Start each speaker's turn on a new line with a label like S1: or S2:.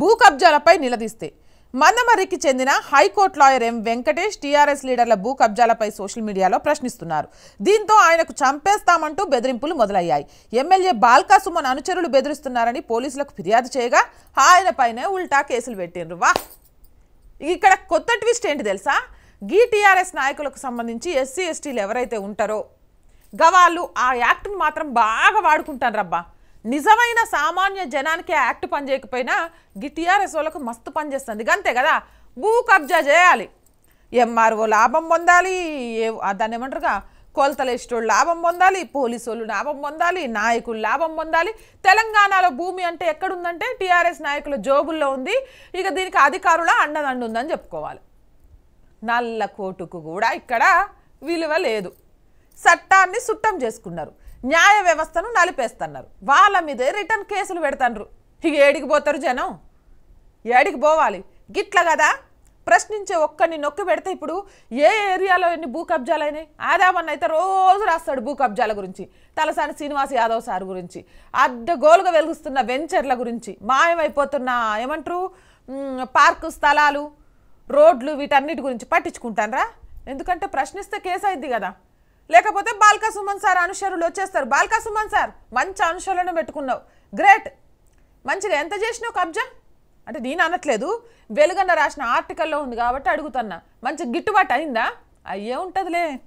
S1: భూ కబ్జాలపై నిలదీస్తే. మందమరికి చెందిన high court lawyer M Venkatesh TRS లీడర్ల భూ కబ్జాలపై సోషల్ మీడియాలో ప్రశ్నిస్తున్నారు. దీంతో ఆయనకు చంపేస్తామంటూ బెదిరింపులు మొదలయ్యాయి. ఎమ్మెల్యే బాల్కా సుమన్ అనుచరులు బెదిరిస్తున్నారని పోలీసులకు ఫిర్యాదు చేయగా ఆయనపైనే ఉల్టా కేసులు పెట్టిండ్రు. వా ఇక్కడ కొత్త ట్విస్ట్ ఏంటి తెలుసా? గీ టీఆర్ఎస్ నాయకులకు సంబంధించి ఎస్సీ ఎస్టీలు ఎవరైతే ఉంటారో గవాళ్ళు ఆ యాక్ట్ను మాత్రం బాగా వాడుకుంటారు రబ్బా నిజమైన సామాన్య జనానికి యాక్ట్ పనిచేయకపోయినా గీ టీఆర్ఎస్ వాళ్ళకు మస్తు పనిచేస్తుంది అంతే కదా? భూ కబ్జా చేయాలి. ఎంఆర్ఓ లాభం పొందాలి ఏ దాన్ని ఏమంటారుగా? కొలతలు ఇష్టోళ్ళు లాభం పొందాలి పోలీసు వాళ్ళు లాభం పొందాలి నాయకులు లాభం పొందాలి. తెలంగాణలో భూమి అంటే ఎక్కడుందంటే టీఆర్ఎస్ నాయకుల జోబుల్లో ఉంది. ఇక దీనికి అధికారుల అండదండు ఉందని చెప్పుకోవాలి. నల్ల కోటుకు కూడా ఇక్కడ విలువ లేదు. చట్టాన్ని సుట్టం చేసుకున్నారు. న్యాయ వ్యవస్థను నలిపేస్తున్నారు. వాళ్ళ మీదే రిటర్న్ కేసులు పెడతాండ్రు. ఇక ఏడికి పోతారు జనం? ఏడికి పోవాలి? గిట్ల కదా? ప్రశ్నించే ఒక్కరిని నొక్కి పెడితే ఇప్పుడు ఏ ఏరియాలో ఎన్ని భూ కబ్జాలైనాయి ఆదామన్న అయితే రోజు రాస్తాడు భూ కబ్జాల గురించి. తలసాని శ్రీనివాస్ యాదవ్ సార్ గురించి. అడ్డగోలుగా వెలుగుస్తున్న వెంచర్ల గురించి. మాయమైపోతున్న ఏమంటారు? పార్కు స్థలాలు రోడ్లు వీటన్నిటి గురించి పట్టించుకుంటానరా? ఎందుకంటే ప్రశ్నిస్తే కేసు అయింది కదా. లేకపోతే బాల్కా సుమన్ సార్ అనుచరులు వచ్చేస్తారు. బాల్కా సుమన్ సార్ మంచి అనుచరులను పెట్టుకున్నావు. గ్రేట్. మంచిగా ఎంత చేసినావు కబ్జా? అంటే నేను అనట్లేదు. వెలుగన్న రాసిన ఆర్టికల్లో ఉంది కాబట్టి అడుగుతున్నా. మంచి గిట్టుబాటు అయిందా? అయ్యే ఉంటుందిలే.